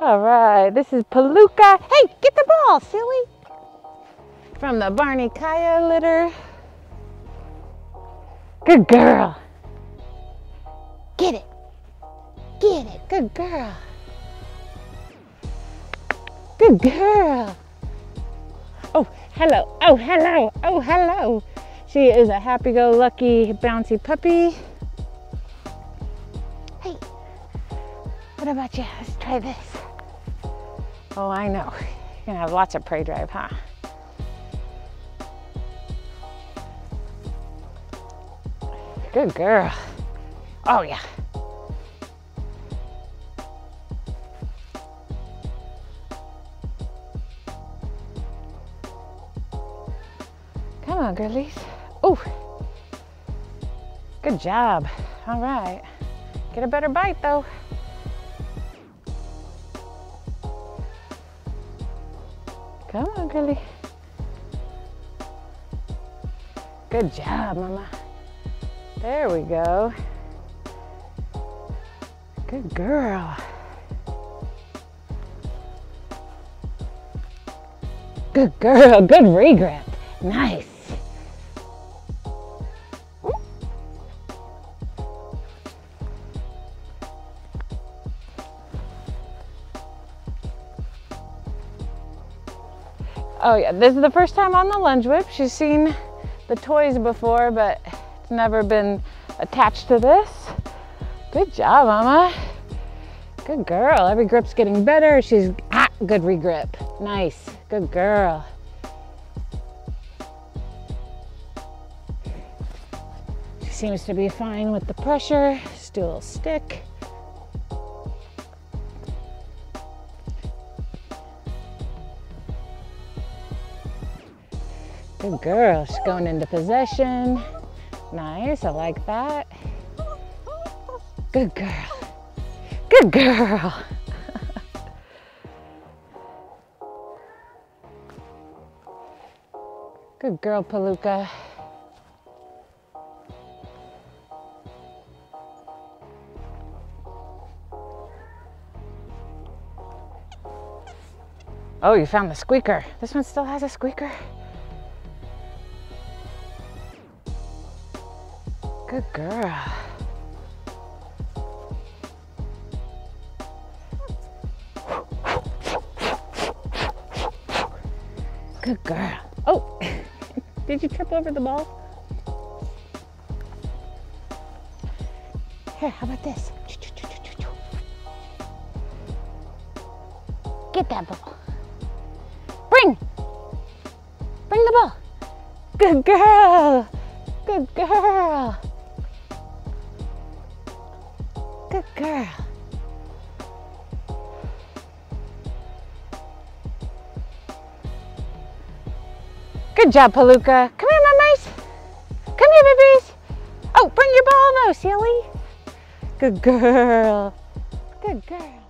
All right, this is Paluca. Hey, get the ball, silly. From the Barney Kaya litter. Good girl. Get it. Get it. Good girl. Good girl. Oh, hello. Oh, hello. Oh, hello. She is a happy-go-lucky bouncy puppy. Hey, what about you? Let's try this. Oh, I know. You're gonna have lots of prey drive, huh? Good girl. Oh, yeah. Come on, girlies. Oh, good job. All right. Get a better bite, though. Come on, girlie. Good job, mama. There we go. Good girl. Good girl, good regrip. Nice. Oh yeah, this is the first time on the lunge whip. She's seen the toys before, but it's never been attached to this. Good job, Mama. Good girl. Every grip's getting better. She's ah, good regrip. Nice. Good girl. She seems to be fine with the pressure. Still stick. Good girl. She's going into possession. Nice. I like that. Good girl. Good girl. Good girl, Paluca. Oh, you found the squeaker. This one still has a squeaker. Good girl. Good girl. Oh, did you trip over the ball? Here, how about this? Get that ball. Bring. Bring the ball. Good girl. Good girl. Good girl. Good job, Paluca. Come here, mummies. Come here, babies. Oh, bring your ball though, silly. Good girl. Good girl.